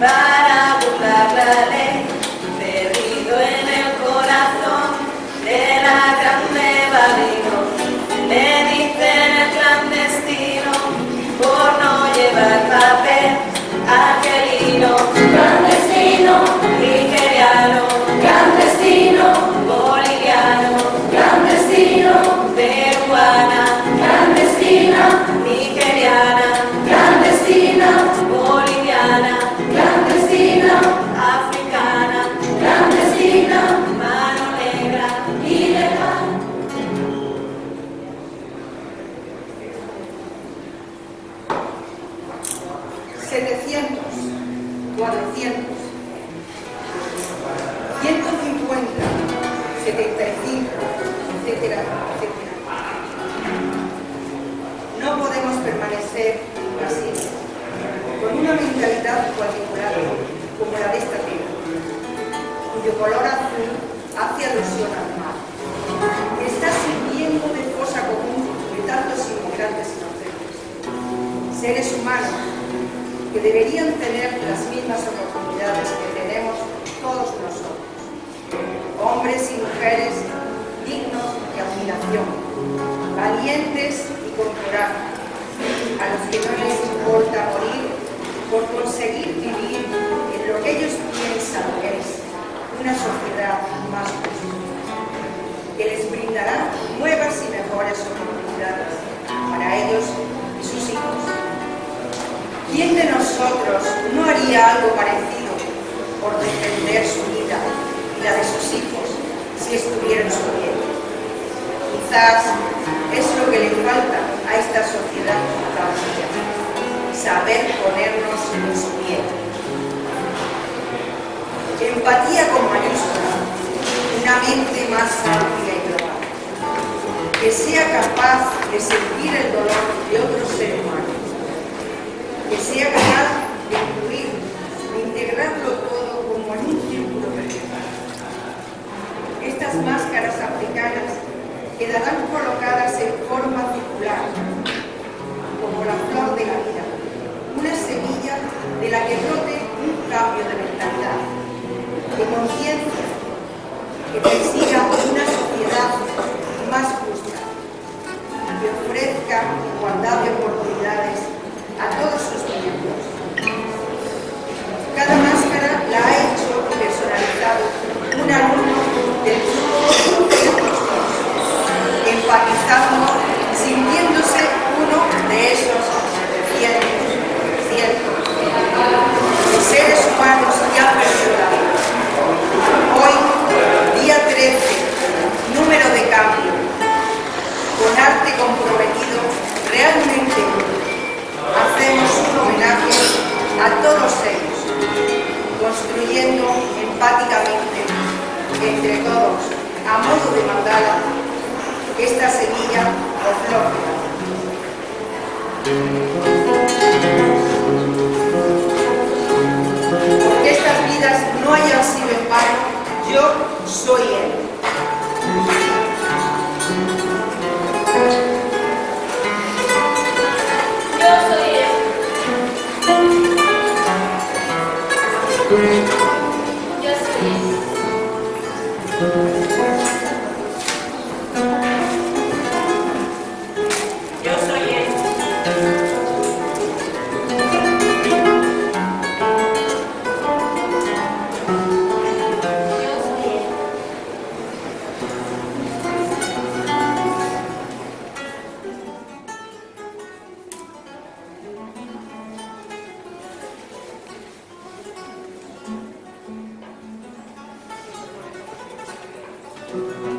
para 75, etcétera, etcétera. No podemos permanecer impasibles, con una mentalidad cuadriculada como la de esta tierra, cuyo color azul a los que no les importa morir por conseguir vivir en lo que ellos piensan que es una sociedad más justa, que les brindará nuevas y mejores oportunidades para ellos y sus hijos. ¿Quién de nosotros no haría algo parecido por defender su vida y la de sus hijos si estuviera en? Quizás es lo que le falta esta sociedad todavía, saber ponernos en su bien. Empatía con mayúscula, una mente más amplia y global, que sea capaz de sentir el dolor de otro ser humano, que sea capaz de incluir, de integrarlo todo como en un círculo perfecto. Estas máscaras quedarán colocadas en forma circular, como la flor de la vida, una semilla de la que brote un cambio de mentalidad, de conciencia, que persiga construyendo empáticamente entre todos, a modo de mandala, esta semilla o flor Porque estas vidas no hayan sido en vano, yo soy Yo soy Yo